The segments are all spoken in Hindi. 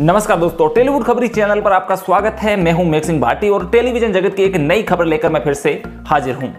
नमस्कार दोस्तों टेलीवुड खबरी चैनल पर आपका स्वागत है। मैं हूँ मेक सिंह भाटी और टेलीविज़न जगत की एक नई खबर लेकर मैं फिर से हाजिर हूँ।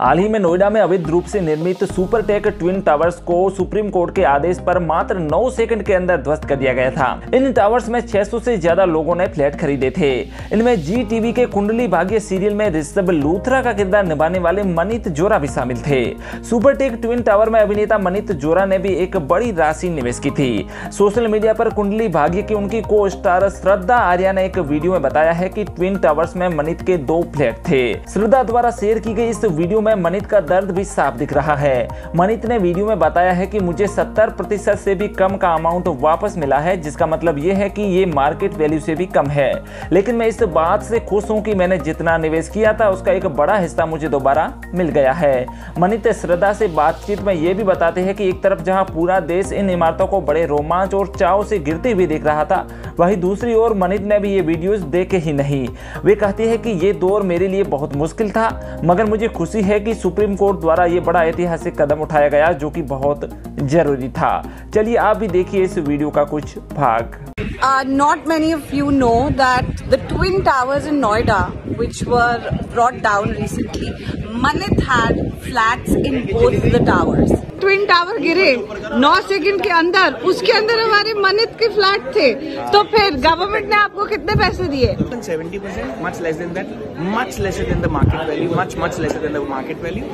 हाल ही में नोएडा में अवैध रूप से निर्मित सुपर टेक ट्विन टावर्स को सुप्रीम कोर्ट के आदेश पर मात्र 9 सेकंड के अंदर ध्वस्त कर दिया गया था। इन टावर्स में 600 से ज़्यादा लोगों ने फ्लैट खरीदे थे। इनमें जी टीवी के कुंडली भाग्य सीरियल में ऋषभ लूथरा का किरदार निभाने वाले मनित जोरा भी शामिल थे। सुपर टेक ट्विन टावर में अभिनेता मनित जोरा ने भी एक बड़ी राशि निवेश की थी। सोशल मीडिया पर कुंडली भाग्य की उनकी को स्टार श्रद्धा आर्या ने एक वीडियो में बताया है की ट्विन टावर्स में मनित के दो फ्लैट थे। श्रद्धा द्वारा शेयर की गई इस वीडियो में में मनित का दर्द भी साफ़ दिख रहा है। मनित ने वीडियो में बताया है कि मुझे 70 प्रतिशत से भी कम का अमाउंट वापस मिला है, जिसका मतलब ये है कि ये मार्केट वैल्यू से भी कम है। लेकिन मैं इस बात से खुश हूँ कि मैंने जितना निवेश किया था, उसका एक बड़ा हिस्सा मुझे दोबारा मिल गया है। मनित श्रद्धा से बातचीत में ये भी बताते हैं कि एक तरफ़ जहाँ पूरा देश इन इमारतों को बड़े रोमांच और चाव से गिरते हुए देख रहा था वही दूसरी ओर मनित ने भी ये वीडियोस देखे ही नहीं। वे कहती है कि ये दौर मेरे लिए बहुत मुश्किल था, मगर मुझे खुशी है कि सुप्रीम कोर्ट द्वारा ये बड़ा ऐतिहासिक कदम उठाया गया, जो कि बहुत ज़रूरी था। चलिए आप भी देखिए इस वीडियो का कुछ भाग। Uh, not many of you know that the twin towers in Noida, which were brought down recently, Manit had flats in both the towers. Twin tower गिरे 9 सेकंड के अंदर उसके अंदर हमारे मनित के फ्लैट थे तो फिर गवर्नमेंट ने आपको कितने पैसे दिए 70%, much less than that, much lesser than the market value, much, much lesser than the market value.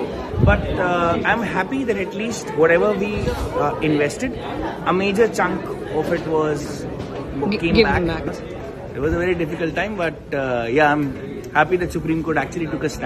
But uh, I'm happy that at least whatever we uh, invested, a major chunk of it was came back. back. It was a very difficult time, but uh, yeah, I'm happy that Supreme Court actually took a stand.